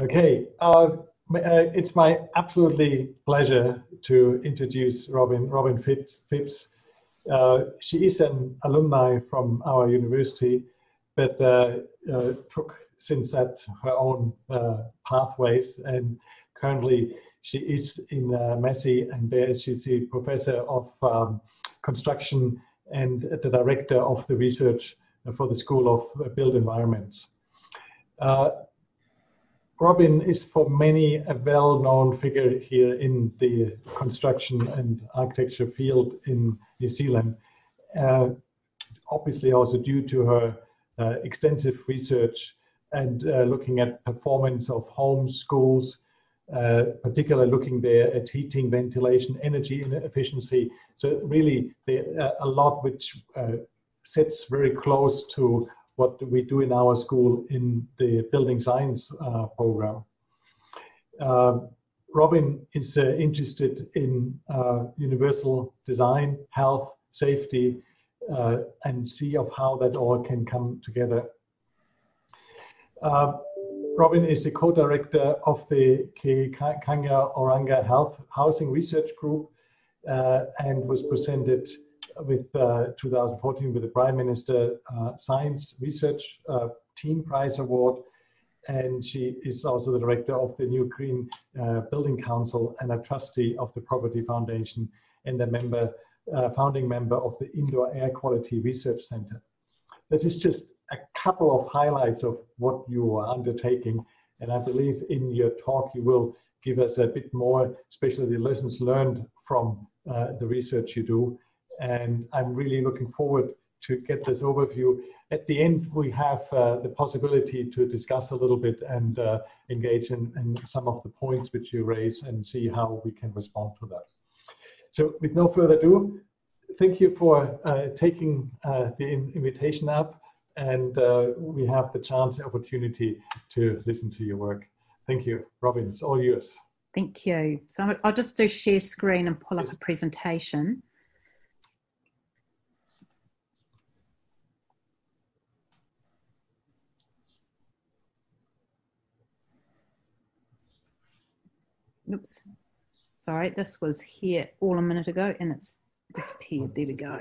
Okay, uh, uh, it's my absolutely pleasure to introduce Robyn, Robyn Phipps. Uh, she is an alumni from our university, but uh, uh, took since that her own uh, pathways and currently she is in uh, Massey and there she's the professor of um, construction and the director of the research for the School of Built Environments. Uh, Robyn is for many a well-known figure here in the construction and architecture field in New Zealand. Uh, obviously also due to her uh, extensive research and uh, looking at performance of homes, schools, uh, particularly looking there at heating, ventilation, energy efficiency. So really uh, a lot which uh, sits very close to what we do in our school in the building science uh, program. Uh, Robyn is uh, interested in universal design, health, safety, and see of how that all can come together. Robyn is the co-director of the Kainga Oranga Health Housing Research Group uh, and was presented with uh, 2014 with the Prime Minister uh, Science Research uh, Team Prize Award. And she is also the director of the New Green Building Council and a trustee of the Property Foundation and a member, founding member of the Indoor Air Quality Research Center. That is just a couple of highlights of what you are undertaking. And I believe in your talk, you will give us a bit more, especially the lessons learned from uh, the research you do. And I'm really looking forward to get this overview. At the end, we have uh, the possibility to discuss a little bit and uh, engage in, in, some of the points which you raise and see how we can respond to that. So with no further ado, thank you for uh, taking uh, the invitation up and uh, we have the chance, the opportunity to listen to your work. Thank you. Robyn, it's all yours. Thank you. So I'll just do share screen and pull yes. up a presentation. Oops. Sorry, this was here all a minute ago and it's disappeared. There we go.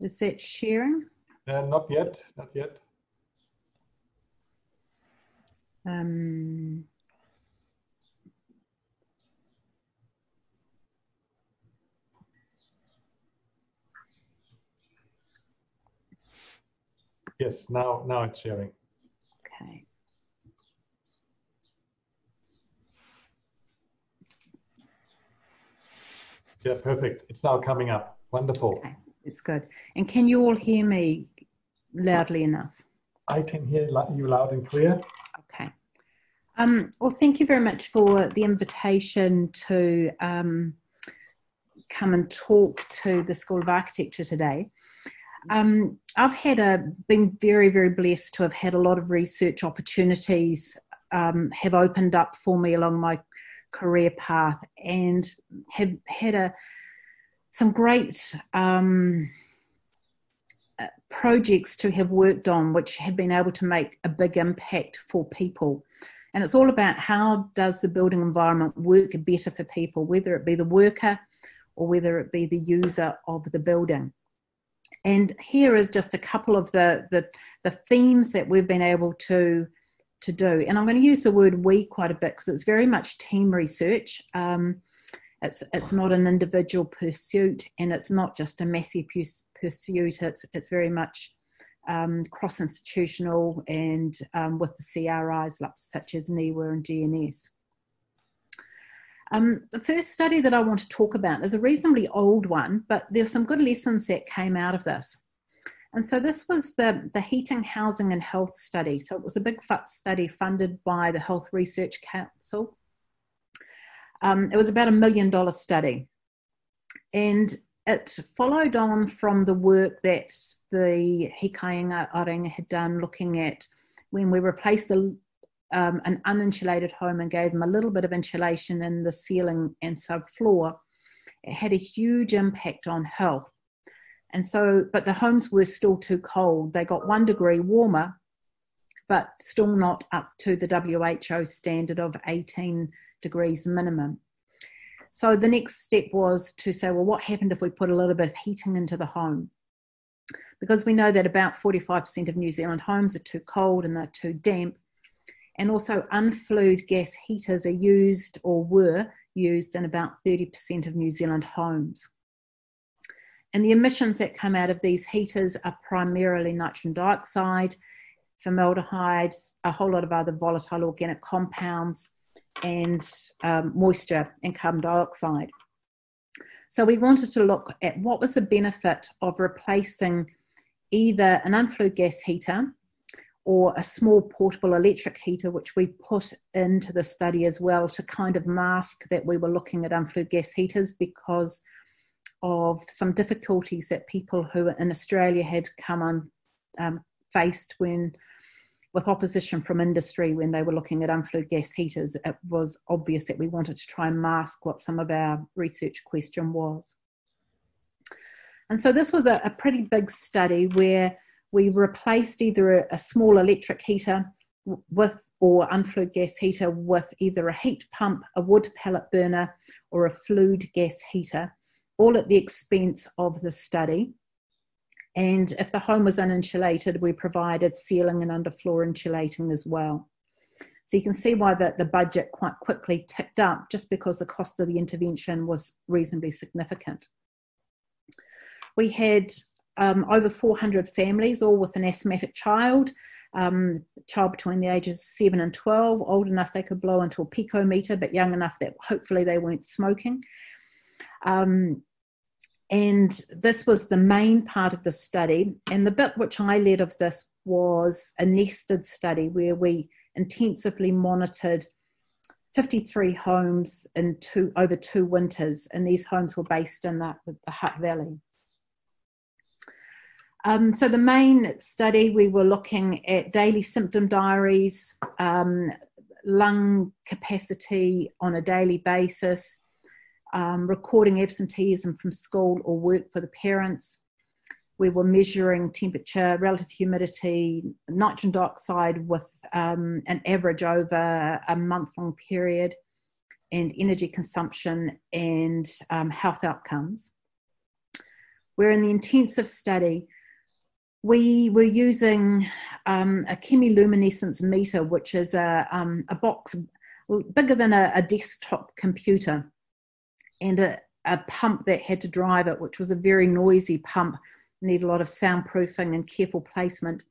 Is it sharing? Uh, not yet, not yet. Um, yes, now now it's sharing. Okay. Yeah, perfect. It's now coming up. Wonderful. Okay. It's good. And can you all hear me loudly enough? I can hear you loud and clear. Okay. Um, well, thank you very much for the invitation to um, come and talk to the School of Architecture today. Um, I've had a been very very blessed to have had a lot of research opportunities um, have opened up for me along my career path and have had a some great um, uh, projects to have worked on which have been able to make a big impact for people. And it's all about how does the building environment work better for people whether it be the worker or whether it be the user of the building. And here is just a couple of the the, the themes that we've been able to to do and i'm going to use the word we quite a bit because it's very much team research um, it's it's not an individual pursuit, and it's not just a Massey pursuit. It's it's very much um, cross institutional and um, with the CRIs such as NIWA and GNS. Um, the first study that I want to talk about is a reasonably old one, but there's some good lessons that came out of this. And so this was the, the Heating, Housing and Health Study. So it was a big study funded by the Health Research Council um, it was about a million dollar study. And it followed on from the work that the He Kainga Oranga had done looking at when we replaced the, um, an uninsulated home and gave them a little bit of insulation in the ceiling and subfloor. It had a huge impact on health. And so, but the homes were still too cold. They got one degree warmer, but still not up to the WHO standard of 18 degrees minimum. So the next step was to say, well, what happened if we put a little bit of heating into the home? Because we know that about 45% of New Zealand homes are too cold and they're too damp. And also, unflued gas heaters are used or were used in about 30% of New Zealand homes. And the emissions that come out of these heaters are primarily nitrogen dioxide, formaldehyde, a whole lot of other volatile organic compounds, and um, moisture and carbon dioxide. So we wanted to look at what was the benefit of replacing either an unflued gas heater or a small portable electric heater, which we put into the study as well to kind of mask that we were looking at unflued gas heaters because of some difficulties that people who in Australia had come on um, faced when with opposition from industry when they were looking at unflued gas heaters, it was obvious that we wanted to try and mask what some of our research question was. And so this was a, a pretty big study where we replaced either a, a small electric heater with or unflued gas heater with either a heat pump, a wood pellet burner, or a flued gas heater, all at the expense of the study. And if the home was uninsulated, we provided ceiling and underfloor insulating as well. So you can see why the, the budget quite quickly ticked up just because the cost of the intervention was reasonably significant. We had um, over 400 families, all with an asthmatic child, um, child between the ages 7 and 12, old enough they could blow into a picometer, but young enough that hopefully they weren't smoking. Um, and this was the main part of the study. And the bit which I led of this was a nested study where we intensively monitored 53 homes in two over two winters, and these homes were based in the, the Hutt Valley. Um, so the main study, we were looking at daily symptom diaries, um, lung capacity on a daily basis, um, recording absenteeism from school or work for the parents. We were measuring temperature, relative humidity, nitrogen dioxide with um, an average over a month long period, and energy consumption and um, health outcomes. We're in the intensive study. We were using um, a chemiluminescence meter, which is a, um, a box bigger than a, a desktop computer and a, a pump that had to drive it, which was a very noisy pump, need a lot of soundproofing and careful placement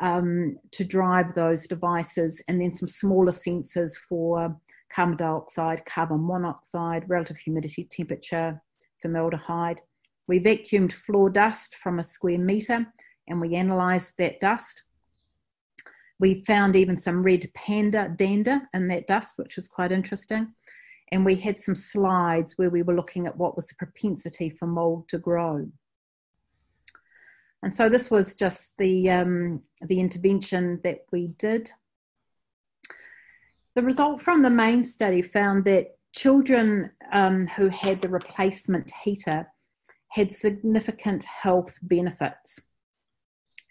um, to drive those devices, and then some smaller sensors for carbon dioxide, carbon monoxide, relative humidity, temperature, formaldehyde. We vacuumed floor dust from a square meter and we analysed that dust. We found even some red panda dander in that dust, which was quite interesting and we had some slides where we were looking at what was the propensity for mold to grow. And so this was just the, um, the intervention that we did. The result from the main study found that children um, who had the replacement heater had significant health benefits.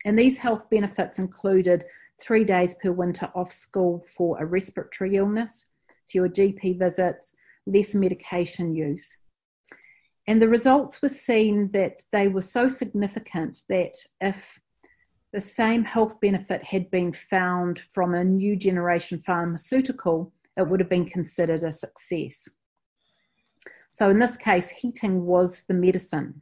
And these health benefits included three days per winter off school for a respiratory illness, fewer GP visits, less medication use. And the results were seen that they were so significant that if the same health benefit had been found from a new generation pharmaceutical, it would have been considered a success. So, in this case, heating was the medicine.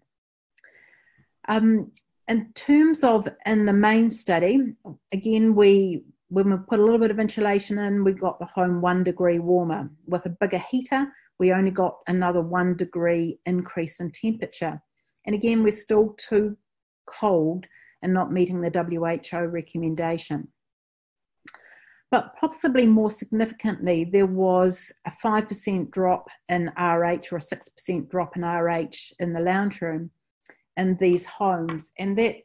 Um, in terms of in the main study, again, we when we put a little bit of insulation in, we got the home one degree warmer. With a bigger heater, we only got another one degree increase in temperature. And again, we're still too cold and not meeting the WHO recommendation. But possibly more significantly, there was a 5% drop in RH or a 6% drop in RH in the lounge room in these homes. And that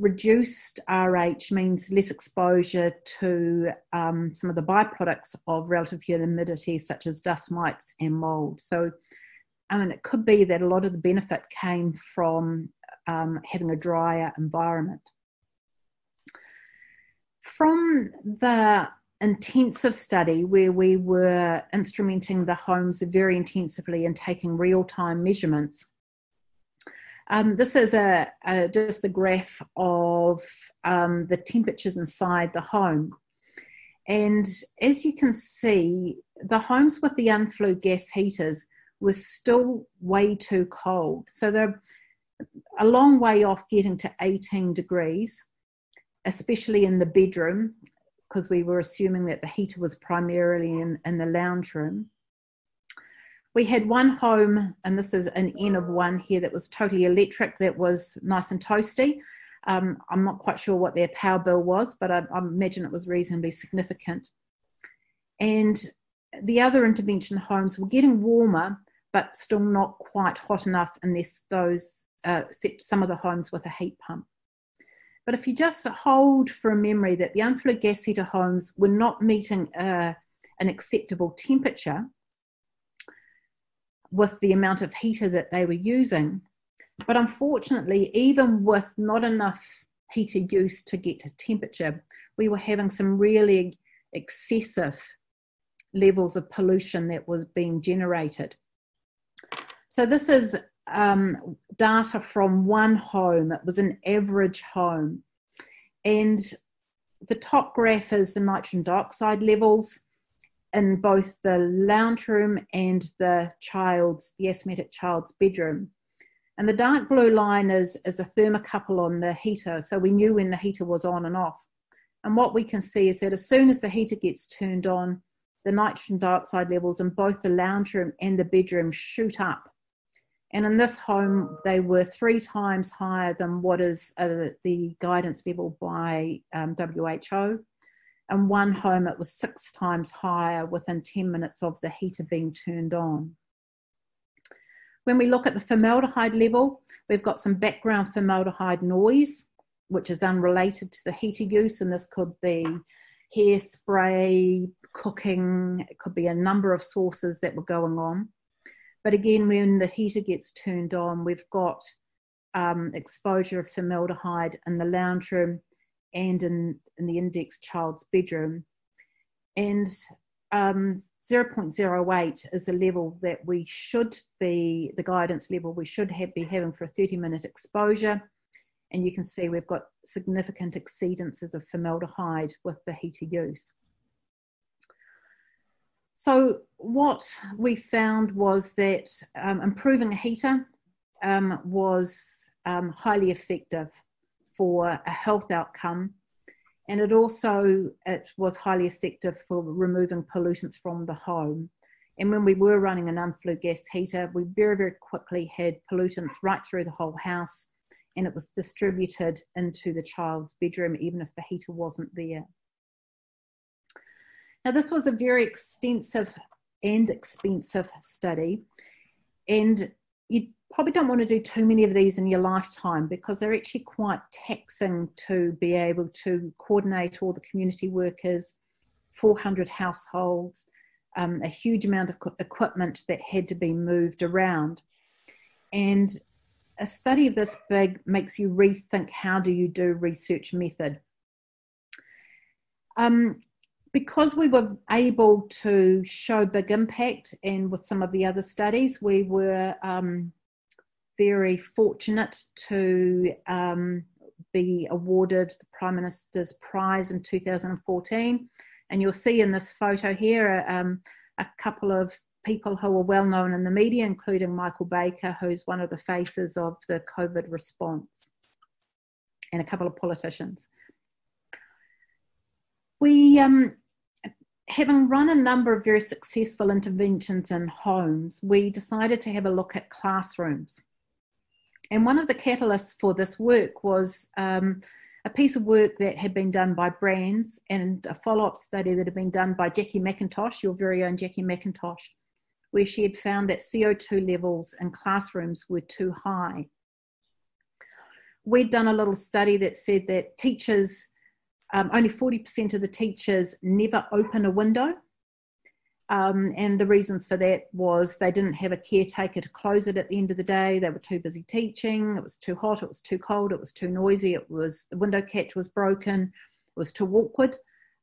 reduced RH means less exposure to um, some of the byproducts of relative humidity, such as dust mites and mold. So, I mean, it could be that a lot of the benefit came from um, having a drier environment. from the intensive study where we were instrumenting the homes very intensively and taking real time measurements. Um, this is a, a, just a graph of um, the temperatures inside the home. And as you can see, the homes with the unflue gas heaters were still way too cold. So they're a long way off getting to 18 degrees, especially in the bedroom because we were assuming that the heater was primarily in, in the lounge room. We had one home, and this is an N of one here, that was totally electric, that was nice and toasty. Um, I'm not quite sure what their power bill was, but I, I imagine it was reasonably significant. And the other intervention homes were getting warmer, but still not quite hot enough unless those, uh, except some of the homes with a heat pump. But if you just hold for a memory that the unflue gas heater homes were not meeting uh, an acceptable temperature with the amount of heater that they were using, but unfortunately, even with not enough heater use to get to temperature, we were having some really excessive levels of pollution that was being generated. So this is um, data from one home. It was an average home. And the top graph is the nitrogen dioxide levels in both the lounge room and the child's, the asthmatic child's bedroom. And the dark blue line is, is a thermocouple on the heater. So we knew when the heater was on and off. And what we can see is that as soon as the heater gets turned on, the nitrogen dioxide levels in both the lounge room and the bedroom shoot up. And in this home, they were three times higher than what is uh, the guidance level by um, WHO. And one home, it was six times higher within 10 minutes of the heater being turned on. When we look at the formaldehyde level, we've got some background formaldehyde noise, which is unrelated to the heater use, and this could be hairspray, cooking, it could be a number of sources that were going on. But again, when the heater gets turned on, we've got um, exposure of formaldehyde in the lounge room and in, in the index child's bedroom. And um, 0.08 is the level that we should be, the guidance level we should have, be having for a 30 minute exposure. And you can see we've got significant exceedances of formaldehyde with the heater use. So what we found was that um, improving a heater um, was um, highly effective for a health outcome, and it also it was highly effective for removing pollutants from the home. And when we were running an unflue gas heater, we very very quickly had pollutants right through the whole house, and it was distributed into the child's bedroom even if the heater wasn't there. Now, this was a very extensive and expensive study, and you probably don't want to do too many of these in your lifetime because they're actually quite taxing to be able to coordinate all the community workers, 400 households, um, a huge amount of equipment that had to be moved around. And a study of this big makes you rethink how do you do research method. Um, because we were able to show big impact, and with some of the other studies, we were um, very fortunate to um, be awarded the Prime Minister's Prize in 2014. And you'll see in this photo here um, a couple of people who are well known in the media, including Michael Baker, who's one of the faces of the COVID response, and a couple of politicians. We um, having run a number of very successful interventions in homes, we decided to have a look at classrooms. And one of the catalysts for this work was um, a piece of work that had been done by Brands and a follow up study that had been done by Jackie McIntosh, your very own Jackie McIntosh, where she had found that CO2 levels in classrooms were too high. We'd done a little study that said that teachers um, only 40% of the teachers never open a window. Um, and the reasons for that was they didn't have a caretaker to close it at the end of the day. They were too busy teaching. It was too hot. It was too cold. It was too noisy. It was the window catch was broken. It was too awkward.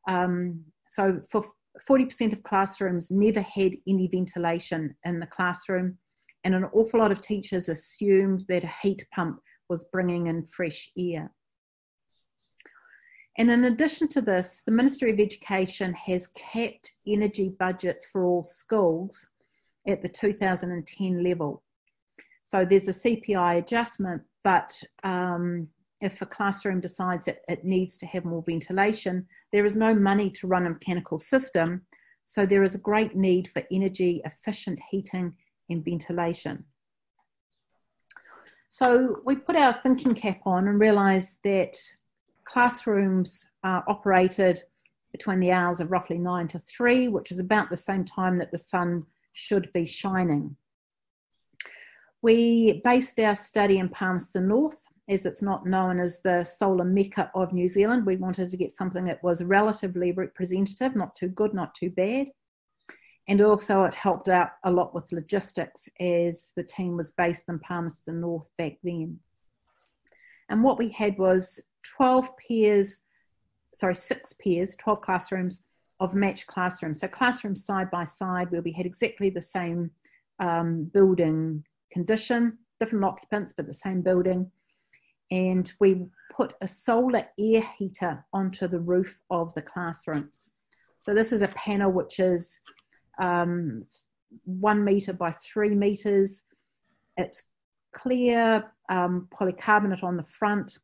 Um, so for 40% of classrooms never had any ventilation in the classroom, and an awful lot of teachers assumed that a heat pump was bringing in fresh air. And in addition to this, the Ministry of Education has capped energy budgets for all schools at the 2010 level. So there's a CPI adjustment, but um, if a classroom decides that it needs to have more ventilation, there is no money to run a mechanical system. So there is a great need for energy efficient heating and ventilation. So we put our thinking cap on and realised that classrooms are operated between the hours of roughly nine to three, which is about the same time that the sun should be shining. We based our study in Palmerston North, as it's not known as the solar mecca of New Zealand. We wanted to get something that was relatively representative, not too good, not too bad. And also, it helped out a lot with logistics as the team was based in Palmerston North back then. And what we had was 12 pairs, sorry, six pairs, 12 classrooms of matched classrooms. So, classrooms side by side where we had exactly the same um, building condition, different occupants, but the same building. And we put a solar air heater onto the roof of the classrooms. So, this is a panel which is um, one meter by three meters. It's clear um, polycarbonate on the front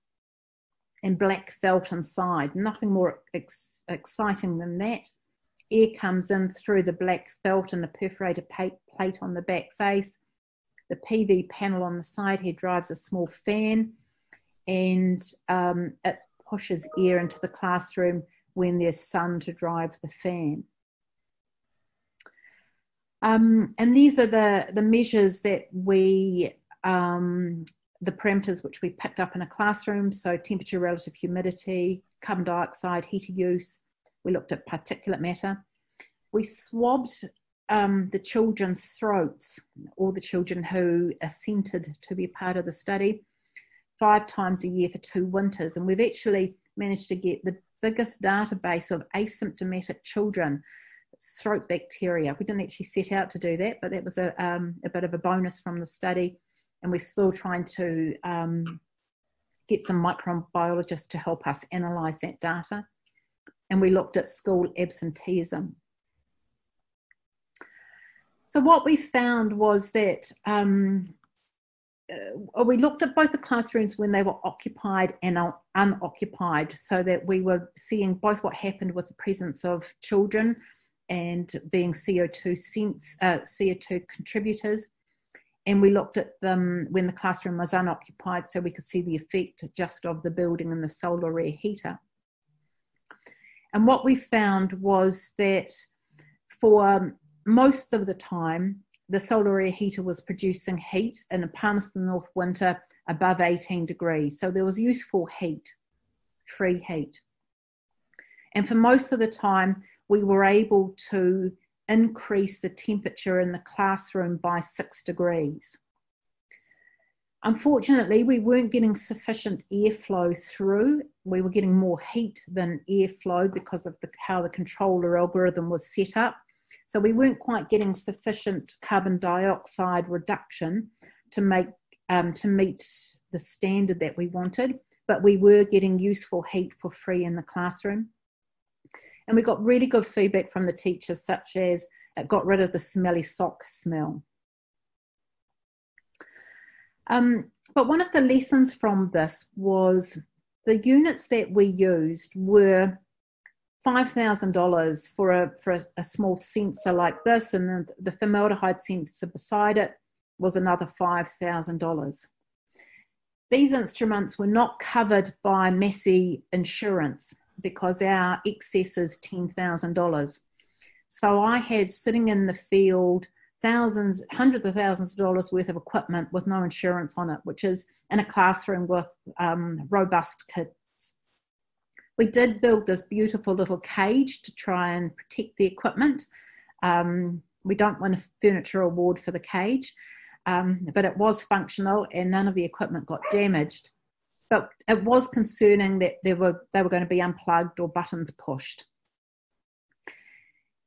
and black felt inside. Nothing more ex- exciting than that. Air comes in through the black felt and the perforated plate on the back face. The PV panel on the side here drives a small fan and um, it pushes air into the classroom when there's sun to drive the fan. Um, and these are the, the measures that we, um, the parameters which we picked up in a classroom. So temperature, relative humidity, carbon dioxide, heater use. We looked at particulate matter. We swabbed um, the children's throats, all the children who assented to be part of the study, five times a year for two winters. And we've actually managed to get the biggest database of asymptomatic children throat bacteria. We didn't actually set out to do that, but that was a, um, a bit of a bonus from the study. And we're still trying to um, get some microbiologists to help us analyse that data. And we looked at school absenteeism. So, what we found was that um, uh, we looked at both the classrooms when they were occupied and unoccupied, so that we were seeing both what happened with the presence of children and being CO2 sense, uh, CO2 contributors. And we looked at them when the classroom was unoccupied so we could see the effect just of the building and the solar air heater. And what we found was that for most of the time, the solar air heater was producing heat in a Palmerston North winter above 18 degrees. So there was useful heat, free heat. And for most of the time, we were able to increase the temperature in the classroom by six degrees. Unfortunately, we weren't getting sufficient airflow through. We were getting more heat than airflow because of the, how the controller algorithm was set up. So we weren't quite getting sufficient carbon dioxide reduction to make um, to meet the standard that we wanted, but we were getting useful heat for free in the classroom. And we got really good feedback from the teachers, such as it got rid of the smelly sock smell. Um, but one of the lessons from this was the units that we used were $5,000 for, a, for a, a, small sensor like this, and the, the formaldehyde sensor beside it was another $5,000. These instruments were not covered by Massey insurance because our excess is $10,000. So I had sitting in the field thousands, hundreds of thousands of dollars worth of equipment with no insurance on it, which is in a classroom with um, robust kits. We did build this beautiful little cage to try and protect the equipment. Um, we don't win a furniture award for the cage, um, but it was functional and none of the equipment got damaged. But it was concerning that they were they were going to be unplugged or buttons pushed.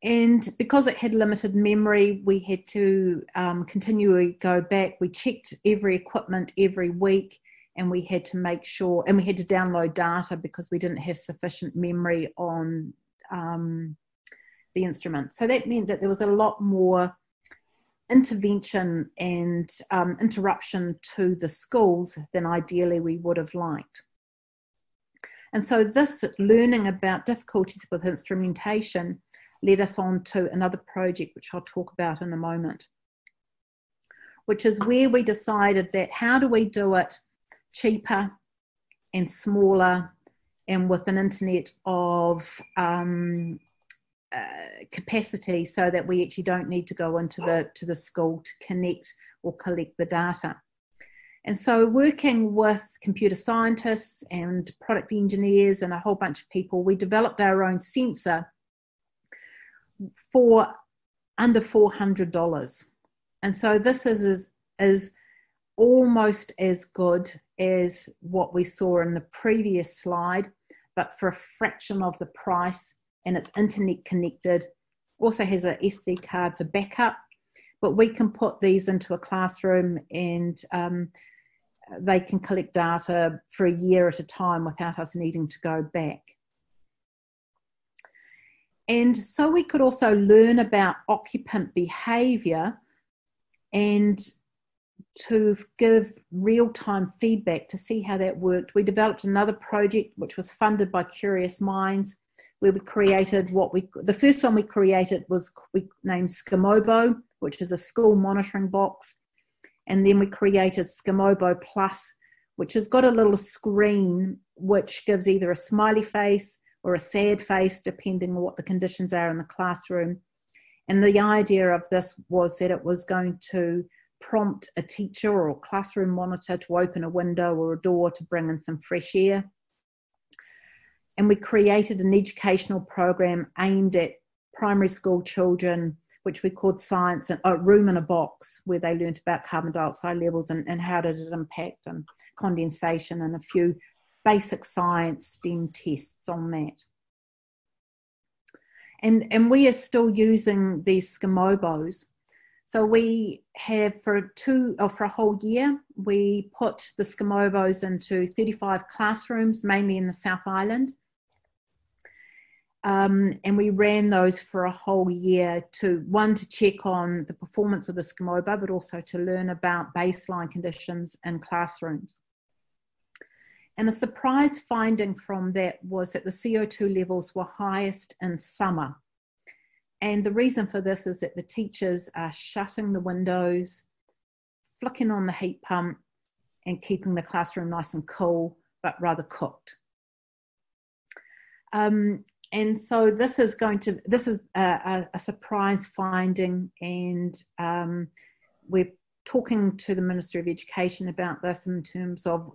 And because it had limited memory, we had to um, continually go back. We checked every equipment every week, and we had to make sure, and we had to download data because we didn't have sufficient memory on um, the instrument. So that meant that there was a lot more intervention and um, interruption to the schools than ideally we would have liked. And so, this learning about difficulties with instrumentation led us on to another project, which I'll talk about in a moment, which is where we decided that how do we do it cheaper and smaller and with an internet of um, uh, capacity so that we actually don't need to go into the to the school to connect or collect the data. And so, working with computer scientists and product engineers and a whole bunch of people, we developed our own sensor for under $400. And so, this is, is, is almost as good as what we saw in the previous slide, but for a fraction of the price and it's internet connected. Also has a SD card for backup, but we can put these into a classroom and um, they can collect data for a year at a time without us needing to go back. And so we could also learn about occupant behavior and to give real time feedback to see how that worked. We developed another project which was funded by Curious Minds where we created what we the first one we created was we named Skimobo, which is a school monitoring box, and then we created Skimobo Plus, which has got a little screen which gives either a smiley face or a sad face, depending on what the conditions are in the classroom. And the idea of this was that it was going to prompt a teacher or classroom monitor to open a window or a door to bring in some fresh air and we created an educational program aimed at primary school children which we called science and a room in a box where they learned about carbon dioxide levels and, and how did it impact and condensation and a few basic science STEM tests on that. And, and we are still using these skimobos. So we have for two or for a whole year, we put the skimobos into 35 classrooms, mainly in the South Island. Um, and we ran those for a whole year to one to check on the performance of the Skimobo, but also to learn about baseline conditions in classrooms. And a surprise finding from that was that the CO2 levels were highest in summer. And the reason for this is that the teachers are shutting the windows, flicking on the heat pump, and keeping the classroom nice and cool, but rather cooked. Um, and so this is going to this is a, a surprise finding and um, we're talking to the ministry of education about this in terms of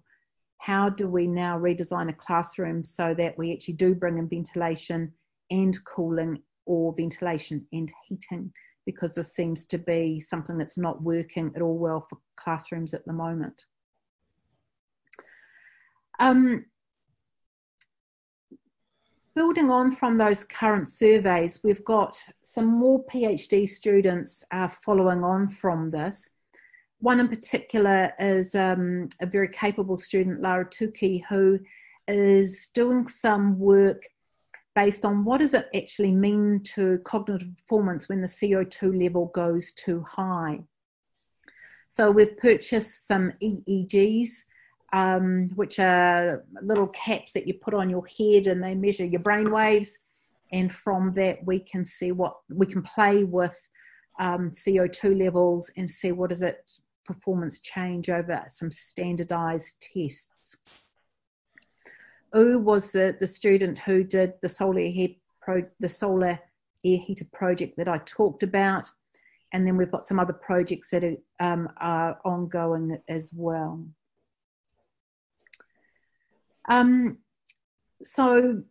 how do we now redesign a classroom so that we actually do bring in ventilation and cooling or ventilation and heating? Because this seems to be something that's not working at all well for classrooms at the moment. Um, building on from those current surveys, we've got some more PhD students uh, following on from this. One in particular is um, a very capable student, Lara Tuki, who is doing some work based on what does it actually mean to cognitive performance when the CO2 level goes too high. So we've purchased some EEGs um, which are little caps that you put on your head and they measure your brain waves. And from that, we can see what we can play with um, CO2 levels and see what is it performance change over some standardized tests. U was the, the student who did the solar air, pro, the solar air heater project that I talked about. And then we've got some other projects that are, um, are ongoing as well. Um, so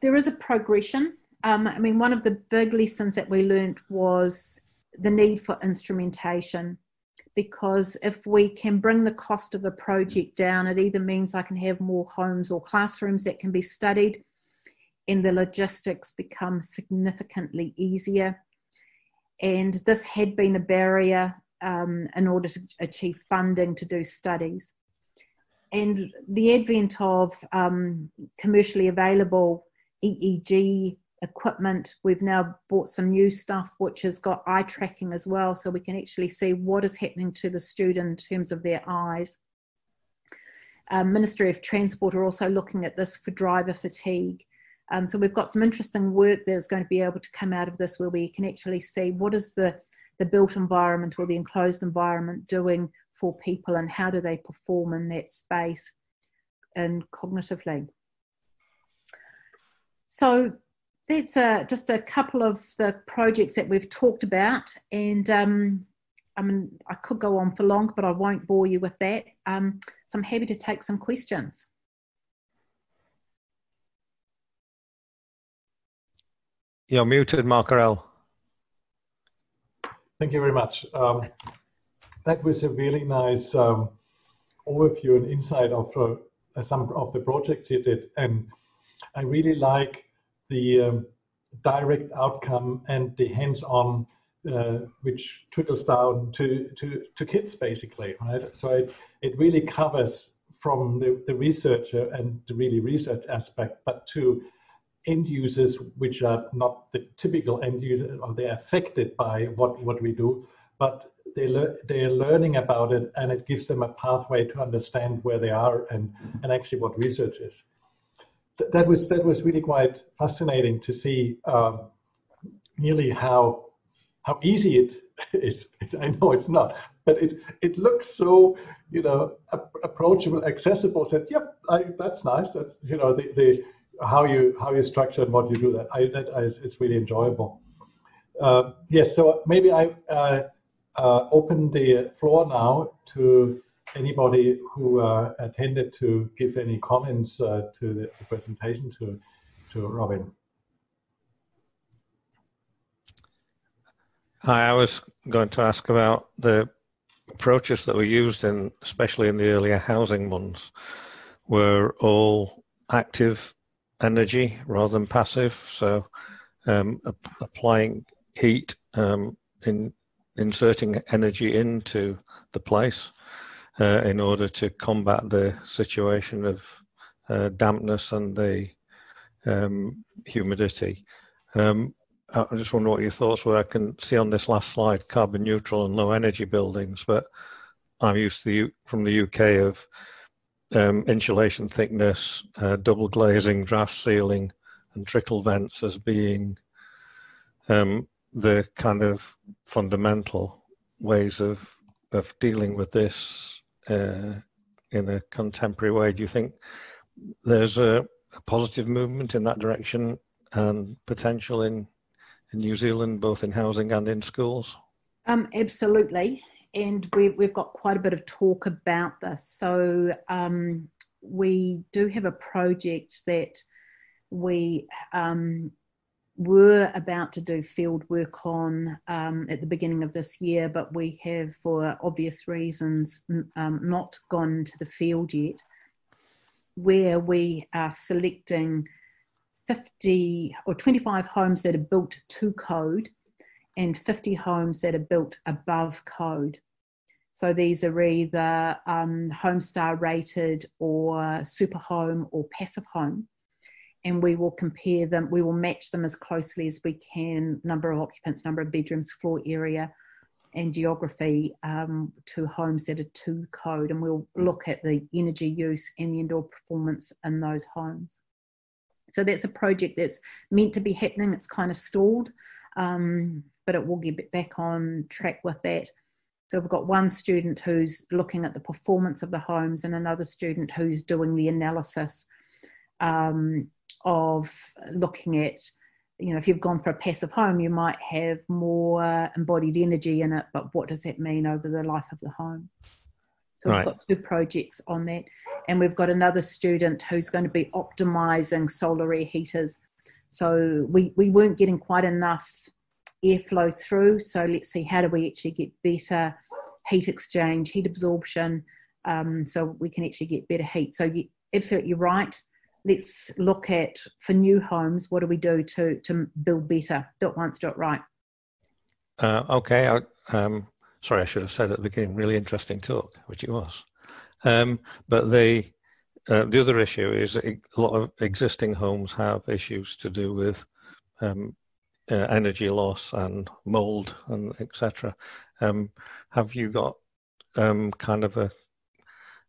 there is a progression. Um, I mean, one of the big lessons that we learned was the need for instrumentation. because if we can bring the cost of the project down, it either means I can have more homes or classrooms that can be studied, and the logistics become significantly easier. And this had been a barrier um, in order to achieve funding to do studies. And the advent of um, commercially available EEG equipment. We've now bought some new stuff which has got eye tracking as well, so we can actually see what is happening to the student in terms of their eyes. Um, Ministry of Transport are also looking at this for driver fatigue. Um, so we've got some interesting work that's going to be able to come out of this where we can actually see what is the, the built environment or the enclosed environment doing for people and how do they perform in that space and cognitively. So that's a, just a couple of the projects that we've talked about. And um, I mean, I could go on for long, but I won't bore you with that. Um, so I'm happy to take some questions. You're muted, Marc Aurel. Thank you very much. Um, that was a really nice um, overview and insight of uh, some of the projects you did. And I really like the um, direct outcome and the hands-on, uh, which trickles down to, to, to kids basically, right? So it, it really covers from the, the researcher and the really research aspect, but to end users which are not the typical end user or they're affected by what, what we do, but they le- they're learning about it and it gives them a pathway to understand where they are and, and actually what research is that was that was really quite fascinating to see um, really how how easy it is. I know it's not, but it it looks so you know approachable, accessible. Said, yep, I, that's nice. That's you know the, the how you how you structure and what you do that. I that is it's really enjoyable. Uh, yes, so maybe I uh, uh, open the floor now to anybody who uh, attended to give any comments uh, to the, presentation to, to Robyn. Hi, I was going to ask about the approaches that were used in, especially in the earlier housing ones, were all active energy rather than passive. So um, applying heat, um, in inserting energy into the place uh, in order to combat the situation of uh, dampness and the um, humidity. Um, I just wonder what your thoughts were. I can see on this last slide carbon neutral and low energy buildings, but I'm used to the, from the UK of um, insulation thickness, uh, double glazing, draft sealing, and trickle vents as being um, the kind of fundamental ways of of dealing with this uh, in a contemporary way. Do you think there's a, a, positive movement in that direction and potential in, in New Zealand, both in housing and in schools? Um, absolutely. And we, we've got quite a bit of talk about this. So um, we do have a project that we um, were about to do field work on um, at the beginning of this year, but we have, for obvious reasons, um, not gone to the field yet, where we are selecting 50 or 25 homes that are built to code and 50 homes that are built above code. So these are either um, Homestar rated or super home or passive home and we will compare them, we will match them as closely as we can number of occupants, number of bedrooms, floor area, and geography um, to homes that are to the code. And we'll look at the energy use and the indoor performance in those homes. So that's a project that's meant to be happening. It's kind of stalled, um, but it will get back on track with that. So we've got one student who's looking at the performance of the homes and another student who's doing the analysis um, of looking at you know if you've gone for a passive home you might have more embodied energy in it but what does that mean over the life of the home so we've got two projects on that and we've got another student who's going to be optimizing solar air heaters so we, we weren't getting quite enough airflow through so let's see how do we actually get better heat exchange, heat absorption, um, so we can actually get better heat. So you absolutely right. Let's look at for new homes. What do we do to to build better? Dot once, dot right. Uh, okay. I, um, sorry, I should have said at the beginning. Really interesting talk, which it was. Um, but the uh, the other issue is a lot of existing homes have issues to do with um, uh, energy loss and mold and etc. Um, have you got um, kind of a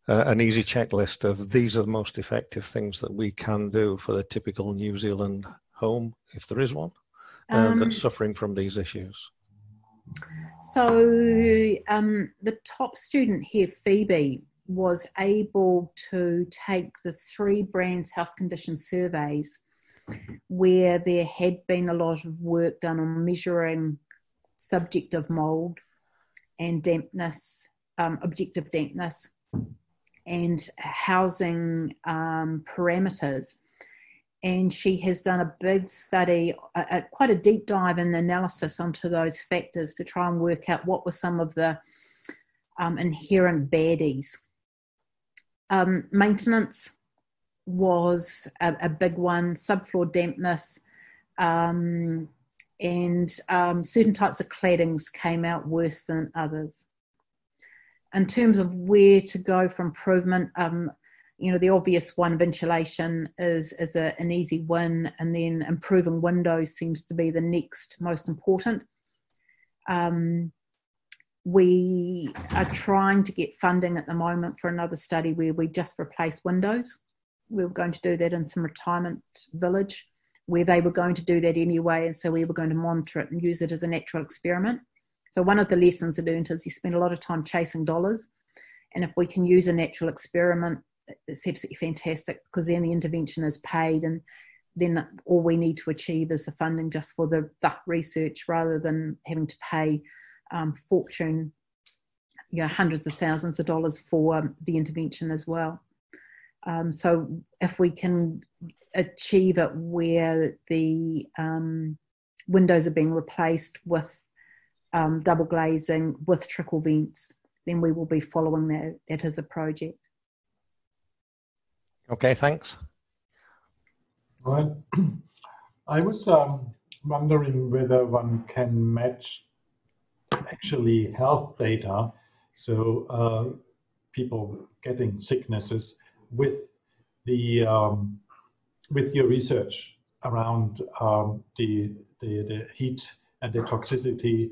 uh, an easy checklist of these are the most effective things that we can do for the typical New Zealand home, if there is one, uh, um, that's suffering from these issues? So um, the top student here, Phoebe, was able to take the three BRANZ house condition surveys where there had been a lot of work done on measuring subjective mold and dampness, um, objective dampness, and housing um, parameters. And she has done a big study, a, a, quite a deep dive and analysis onto those factors to try and work out what were some of the um, inherent baddies. Um, maintenance was a, a, big one, subfloor dampness, um, and um, certain types of claddings came out worse than others in terms of where to go for improvement, um, you know, the obvious one ventilation is, is a, an easy win, and then improving windows seems to be the next most important. Um, we are trying to get funding at the moment for another study where we just replace windows. We were going to do that in some retirement village where they were going to do that anyway, and so we were going to monitor it and use it as a natural experiment. So one of the lessons I learned is you spend a lot of time chasing dollars. And if we can use a natural experiment, it's absolutely fantastic because then the intervention is paid and then all we need to achieve is the funding just for the, the research rather than having to pay um, fortune, you know, hundreds of thousands of dollars for um, the intervention as well. Um, so if we can achieve it where the um, windows are being replaced with um, double glazing with trickle vents, then we will be following that, that as a project. Okay, thanks. Well, I was um, wondering whether one can match actually health data, so uh, people getting sicknesses with the um, with your research around um, the, the the heat and the toxicity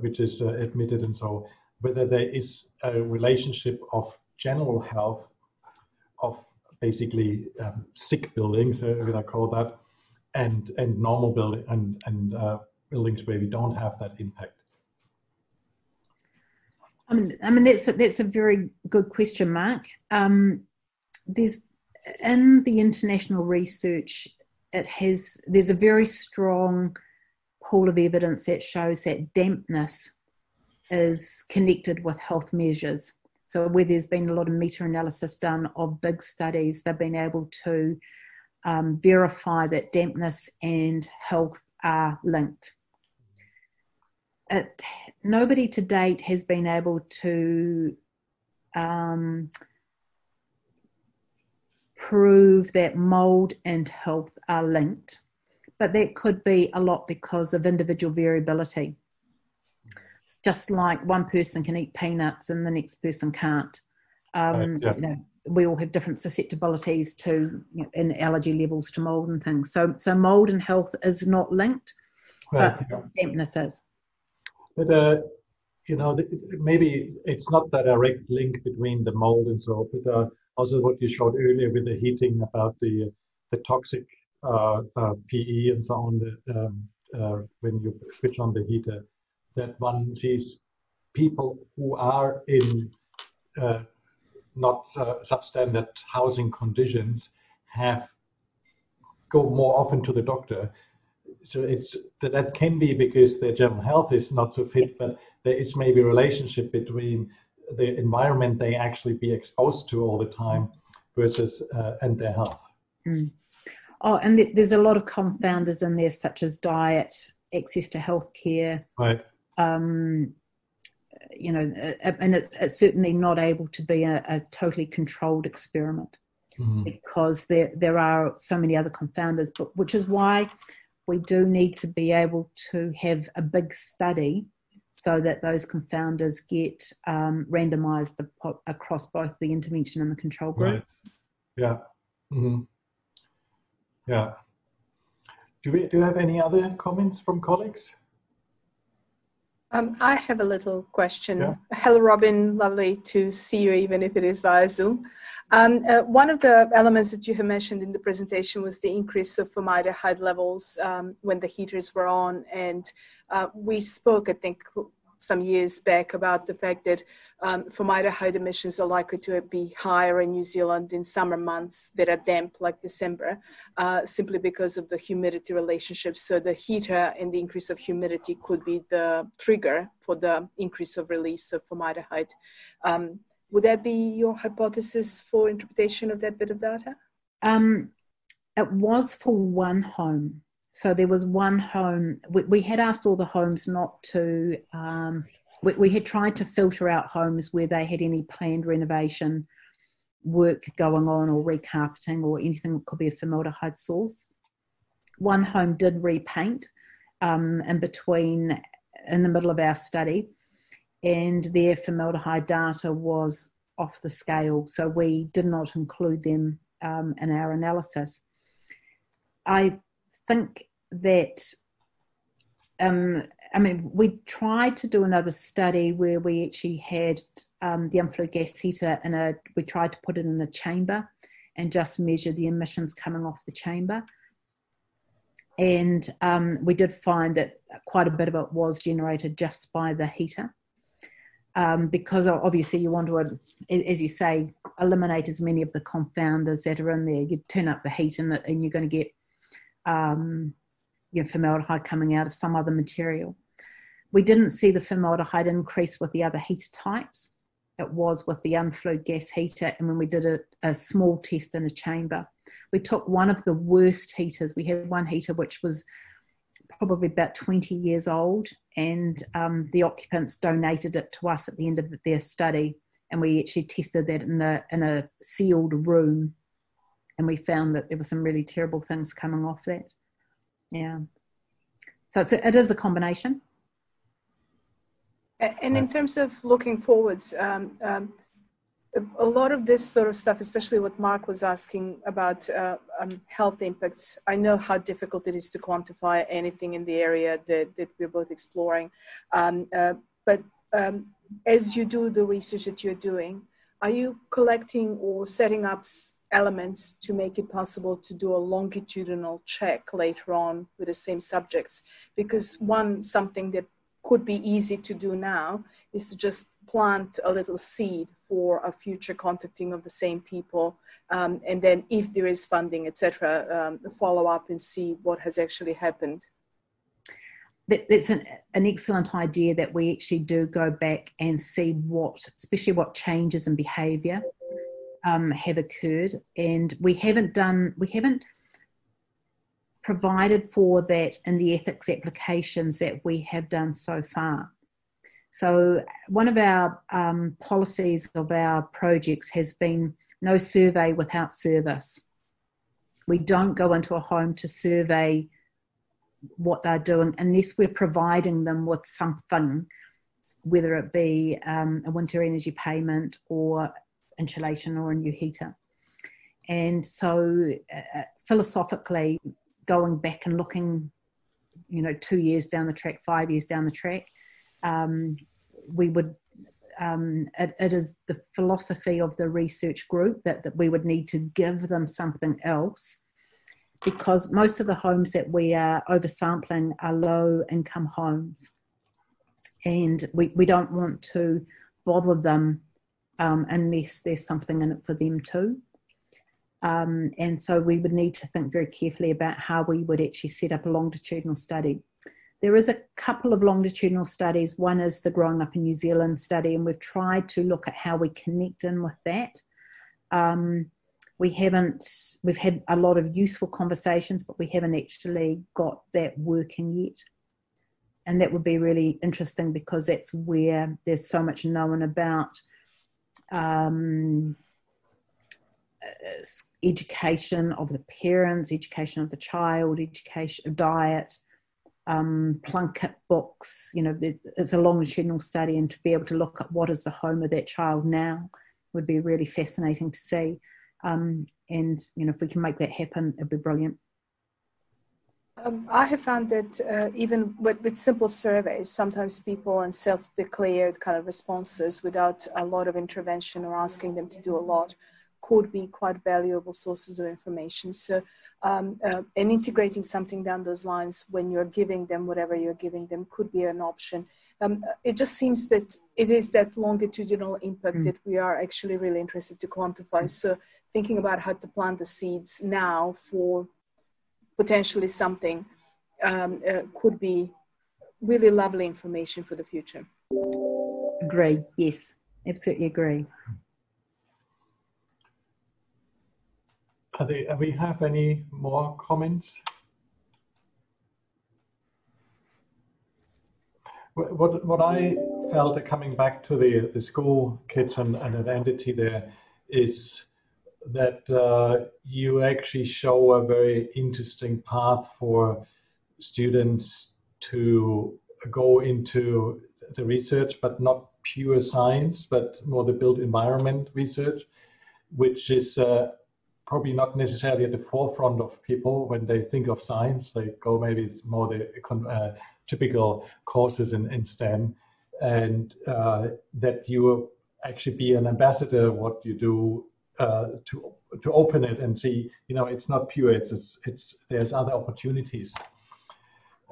which is uh, admitted and so whether there is a relationship of general health of basically um, sick buildings, uh, I call that, and and normal building and and uh, buildings where we don't have that impact. I mean, I mean that's a, that's a very good question, Marc. Um, there's in the international research, it has there's a very strong pool of evidence that shows that dampness is connected with health measures. So, where there's been a lot of meta analysis done of big studies, they've been able to um, verify that dampness and health are linked. It, nobody to date has been able to um, prove that mold and health are linked but that could be a lot because of individual variability. It's just like one person can eat peanuts and the next person can't. Um, yeah. you know, we all have different susceptibilities to you know, in allergy levels to mold and things. So, so mold and health is not linked, right. but yeah. dampness is. But uh, you know, maybe it's not that direct link between the mold and so, but uh, also what you showed earlier with the heating about the the toxic PE and so on the, um, uh, when you switch on the heater, that one sees people who are in not substandard housing conditions have go more often to the doctor so it's that, that can be because their general health is not so fit but there is maybe a relationship between the environment they actually be exposed to all the time versus uh, and their health mm. Oh, and th- there's a lot of confounders in there, such as diet, access to healthcare, right. um, you know, and it's, it's, certainly not able to be a, a totally controlled experiment mm-hmm. because there there are so many other confounders. But which is why we do need to be able to have a big study so that those confounders get um, randomized across both the intervention and the control group. Right. Yeah. Mm-hmm. Yeah. Do we do you have any other comments from colleagues? Um, I have a little question. Yeah. Hello, Robyn. Lovely to see you, even if it is via Zoom. Um, uh, one of the elements that you have mentioned in the presentation was the increase of formaldehyde levels um, when the heaters were on. And uh, we spoke, I think, some years back about the fact that um, formaldehyde emissions are likely to be higher in New Zealand in summer months that are damp, like December, uh, simply because of the humidity relationship. So the heater and the increase of humidity could be the trigger for the increase of release of formaldehyde. Um, would that be your hypothesis for interpretation of that bit of data? Um, it was for one home. So there was one home, we, we had asked all the homes not to, um, we, we, had tried to filter out homes where they had any planned renovation work going on or recarpeting or anything that could be a formaldehyde source. One home did repaint um, in between, in the middle of our study, and their formaldehyde data was off the scale, so we did not include them um, in our analysis. I think that um, I mean, we tried to do another study where we actually had um, the unflued gas heater in a, we tried to put it in a chamber and just measure the emissions coming off the chamber. And um, we did find that quite a bit of it was generated just by the heater. Um, because obviously you want to, as you say, eliminate as many of the confounders that are in there. You turn up the heat and, and you're going to get um, you know, formaldehyde coming out of some other material. We didn't see the formaldehyde increase with the other heater types. It was with the unflued gas heater, and when we did a, a small test in a chamber, we took one of the worst heaters. We had one heater which was probably about 20 years old, and um, the occupants donated it to us at the end of their study. And we actually tested that in a, in a sealed room, and we found that there were some really terrible things coming off that. Yeah. So it's a, it is a combination. And in terms of looking forwards, um, um, a lot of this sort of stuff, especially what Marc was asking about uh, um, health impacts, I know how difficult it is to quantify anything in the area that, that we're both exploring. Um, uh, but um, as you do the research that you're doing, are you collecting or setting up elements to make it possible to do a longitudinal check later on with the same subjects. Because one, something that could be easy to do now is to just plant a little seed for a future contacting of the same people. Um, and then if there is funding, etc., um, follow up and see what has actually happened. That's an, an excellent idea that we actually do go back and see what, especially what changes in behavior um, have occurred, and we haven't done we haven't provided for that in the ethics applications that we have done so far. So one of our um, policies of our projects has been no survey without service. We don't go into a home to survey what they're doing unless we're providing them with something, whether it be um, a winter energy payment or insulation or a new heater. And so, uh, uh, philosophically, going back and looking, you know, two years down the track, five years down the track, um, we would. Um, it, it is the philosophy of the research group that, that we would need to give them something else because most of the homes that we are oversampling are low income homes and we, we don't want to bother them um, unless there's something in it for them too. Um, and so we would need to think very carefully about how we would actually set up a longitudinal study. There is a couple of longitudinal studies. One is the Growing Up in New Zealand study, and we've tried to look at how we connect in with that. Um, we haven't, we've had a lot of useful conversations, but we haven't actually got that working yet. and that would be really interesting because that's where there's so much known about um, education of the parents, education of the child, education diet, um, Plunkett books. You know, it's a longitudinal study, and to be able to look at what is the home of that child now would be really fascinating to see. Um, and you know, if we can make that happen, it'd be brilliant. Um, I have found that uh, even with, with, simple surveys, sometimes people and self-declared kind of responses without a lot of intervention or asking them to do a lot could be quite valuable sources of information. So, um, uh, and integrating something down those lines when you're giving them whatever you're giving them could be an option. Um, it just seems that it is that longitudinal impact mm. that we are actually really interested to quantify. So, thinking about how to plant the seeds now for potentially something um, uh, could be really lovely information for the future. Agree. Yes, absolutely agree. Are they, we have any more comments? What, what I felt coming back to the, the school kids and, and an entity there is that uh, you actually show a very interesting path for students to go into the research, but not pure science, but more the built environment research, which is uh, probably not necessarily at the forefront of people when they think of science. They go maybe more the uh, typical courses in, in STEM, and uh, that you actually be an ambassador what you do uh, to to open it and see you know it's not pure it's it's, it's there's other opportunities.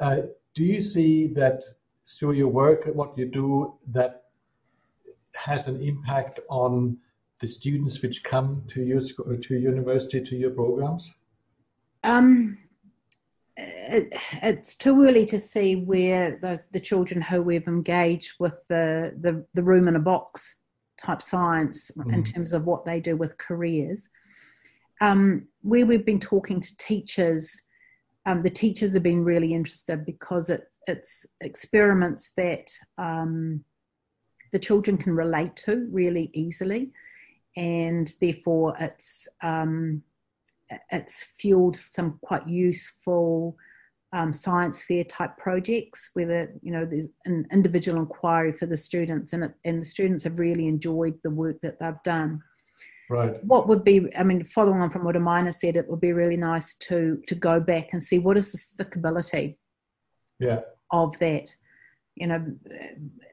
Uh, do you see that through your work what you do that has an impact on the students which come to your to university to your programs? Um it, it's too early to see where the, the children who we've engaged with the, the, the room in a box type science mm. in terms of what they do with careers. Um, where we've been talking to teachers, um, the teachers have been really interested because it's, it's experiments that um, the children can relate to really easily, and therefore it's um, it's fueled some quite useful um, science fair type projects where the, you know there's an individual inquiry for the students and it, and the students have really enjoyed the work that they've done. Right. What would be i mean following on from what amina said it would be really nice to to go back and see what is the stickability yeah. of that. You know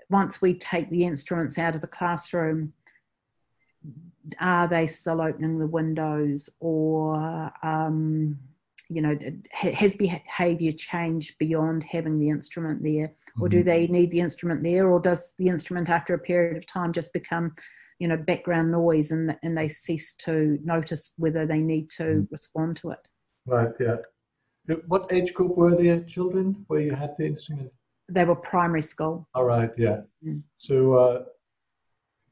once we take the instruments out of the classroom are they still opening the windows or um, you know has behavior changed beyond having the instrument there? Or do mm-hmm. they need the instrument there? Or does the instrument after a period of time just become you know background noise and and they cease to notice whether they need to mm. respond to it? Right yeah. What age group were the children where you had the instrument? They were primary school. All right yeah. Mm. so uh,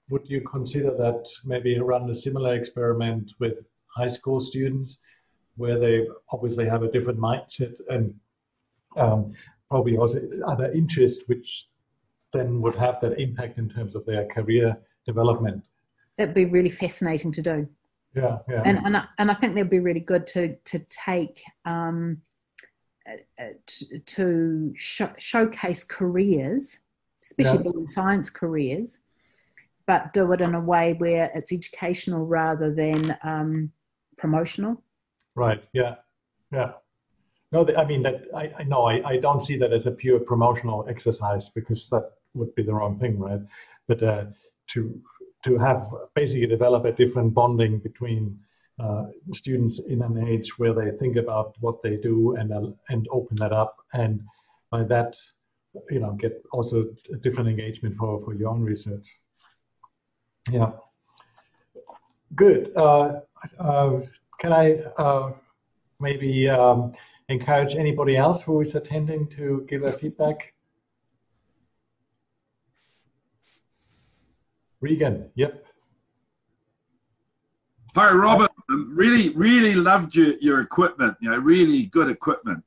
would you consider that maybe run a similar experiment with high school students where they obviously have a different mindset and um, probably also other interests, which then would have that impact in terms of their career development. That'd be really fascinating to do. Yeah, yeah. And and I, and I think that'd be really good to to take um, to, to sh- showcase careers, especially yeah. science careers, but do it in a way where it's educational rather than um, promotional. Right. Yeah. Yeah. No, I mean that. I, I know. I, I don't see that as a pure promotional exercise because that would be the wrong thing, right? But uh, to to have basically develop a different bonding between uh, students in an age where they think about what they do and uh, and open that up, and by that, you know, get also a different engagement for for your own research. Yeah. Good. Uh, uh can I uh, maybe um, encourage anybody else who is attending to give a feedback? Regan, yep. Hi, Robert. Um, really, really loved your, your equipment. You know, really good equipment.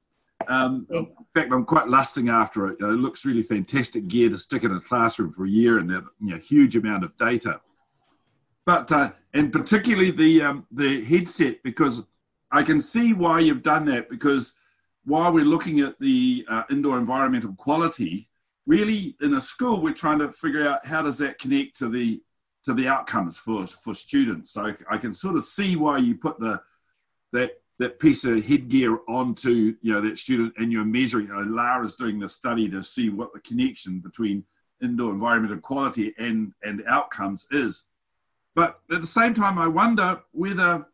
Um, in fact, I'm quite lusting after it. It looks really fantastic gear to stick in a classroom for a year and that you know, huge amount of data. But uh, and particularly the um, the headset because I can see why you've done that because while we're looking at the uh, indoor environmental quality, really in a school we're trying to figure out how does that connect to the to the outcomes for for students. So I can sort of see why you put the that that piece of headgear onto you know that student and you're measuring. You know, Lara's doing the study to see what the connection between indoor environmental quality and and outcomes is. But at the same time, I wonder whether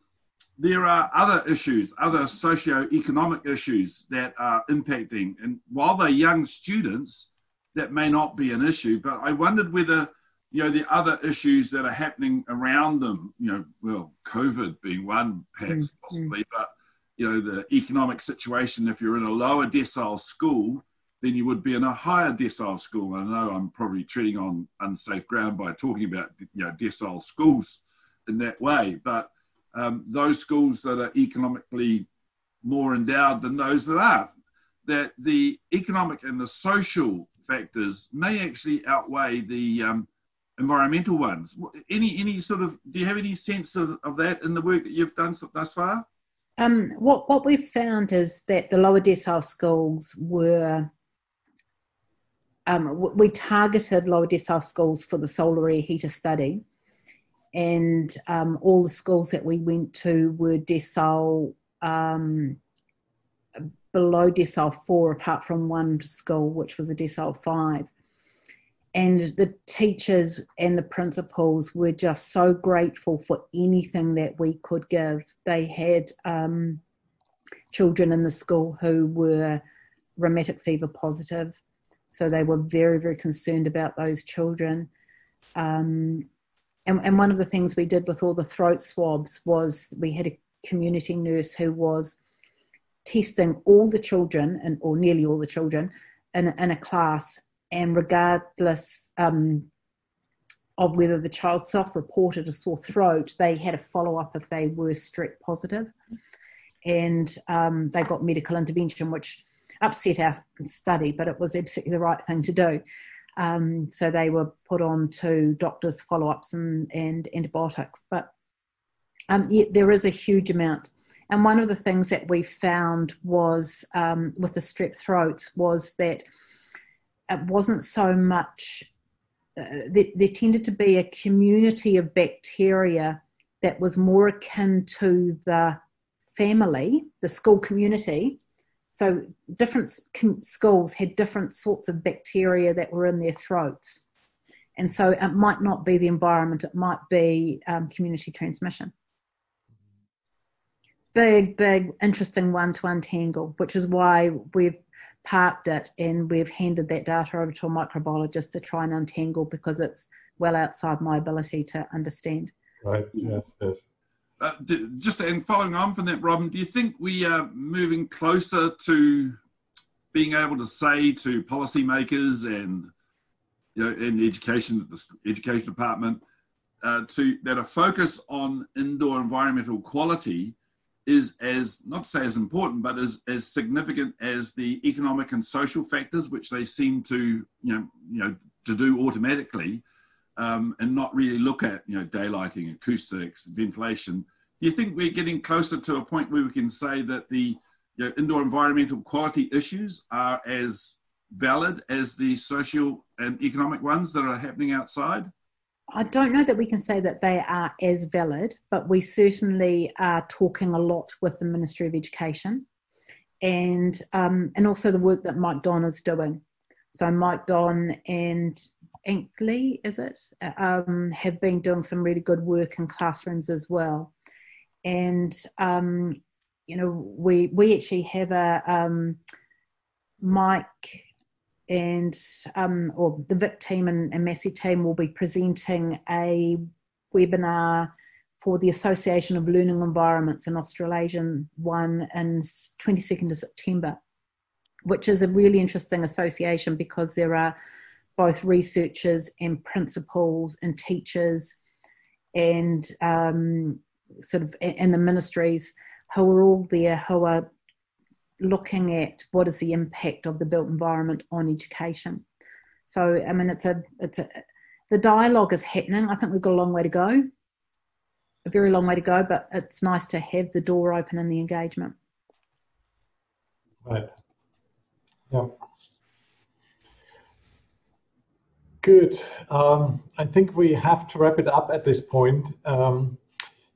there are other issues, other socio-economic issues that are impacting. And while they're young students, that may not be an issue. But I wondered whether you know the other issues that are happening around them you know well covid being one perhaps mm-hmm. possibly but you know the economic situation if you're in a lower decile school than you would be in a higher decile school i know i'm probably treading on unsafe ground by talking about you know decile schools in that way but um, those schools that are economically more endowed than those that aren't that the economic and the social factors may actually outweigh the um, environmental ones. Any any sort of do you have any sense of, of that in the work that you've done thus far? Um, what what we've found is that the lower decile schools were um, we targeted lower decile schools for the solar air heater study, and um, all the schools that we went to were decile um, below decile four, apart from one school which was a decile five. And the teachers and the principals were just so grateful for anything that we could give. They had um, children in the school who were rheumatic fever positive, so they were very, very concerned about those children. Um, and, and one of the things we did with all the throat swabs was we had a community nurse who was testing all the children, and or nearly all the children, in, in a class and regardless um, of whether the child self reported a sore throat, they had a follow up if they were strep positive. And um, they got medical intervention, which upset our study, but it was absolutely the right thing to do. Um, so they were put on to doctors' follow ups and, and antibiotics. But um, yeah, there is a huge amount. And one of the things that we found was um, with the strep throats was that it wasn't so much, uh, there, there tended to be a community of bacteria that was more akin to the family, the school community. So different schools had different sorts of bacteria that were in their throats. And so it might not be the environment, it might be um, community transmission. Big, big, interesting one to untangle, which is why we've parked it and we've handed that data over to a microbiologist to try and untangle because it's well outside my ability to understand. Right, yes, yes. Uh, just and following on from that, Robyn, do you think we are moving closer to being able to say to policymakers and you know, in the education, the education department, uh, to that a focus on indoor environmental quality is as not to say as important, but as as significant as the economic and social factors, which they seem to you know you know to do automatically, um, and not really look at you know daylighting, acoustics, ventilation. Do you think we're getting closer to a point where we can say that the you know, indoor environmental quality issues are as valid as the social and economic ones that are happening outside? I don't know that we can say that they are as valid, but we certainly are talking a lot with the Ministry of Education and um, and also the work that Mike Donn is doing. So Mike Donn and Inkley, is it, um, have been doing some really good work in classrooms as well. And um, you know, we we actually have a um, Mike and um, or the Vic team and, and Massey team will be presenting a webinar for the Association of Learning Environments, in Australasian one, in 22nd of September, which is a really interesting association because there are both researchers and principals and teachers and um, sort of and the ministries who are all there who are looking at what is the impact of the built environment on education. So, I mean, it's a, it's a, the dialogue is happening. I think we've got a long way to go, a very long way to go, but it's nice to have the door open in the engagement. Right. Yeah. Good. Um, I think we have to wrap it up at this point. Um,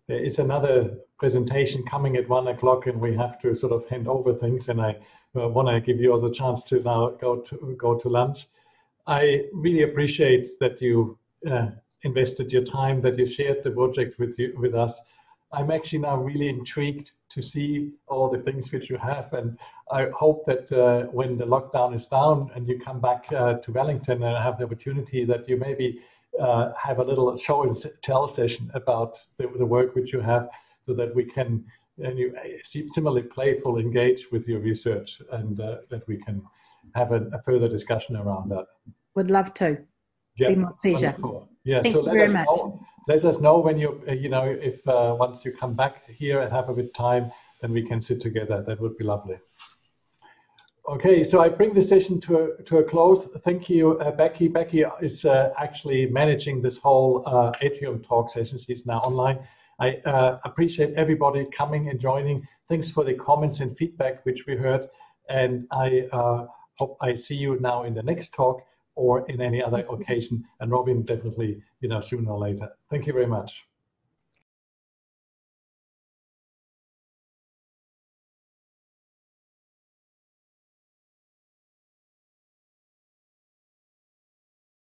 there is another presentation coming at one o'clock, and we have to sort of hand over things. And I uh, want to give you also a chance to now go to go to lunch. I really appreciate that you uh, invested your time, that you shared the project with you with us. I'm actually now really intrigued to see all the things which you have, and I hope that uh, when the lockdown is down and you come back uh, to Wellington and have the opportunity that you maybe uh, have a little show and tell session about the, the, work which you have, so that we can and you uh, similarly playful engage with your research, and uh, that we can have a, a, further discussion around that. Would love to. Yeah, Be my pleasure. Yeah, Thank so you let very us much. know let us know when you uh, you know if uh, once you come back here and have a bit time then we can sit together. That would be lovely. Okay so i bring the session to a, to a close. Thank you uh, becky. Becky is uh, actually managing this whole uh, atrium talk session. She's now online. I uh, appreciate everybody coming and joining. Thanks for the comments and feedback which we heard. And i hope i see you now in the next talk or in any other occasion. And Robyn, definitely, you know, sooner or later. Thank you very much.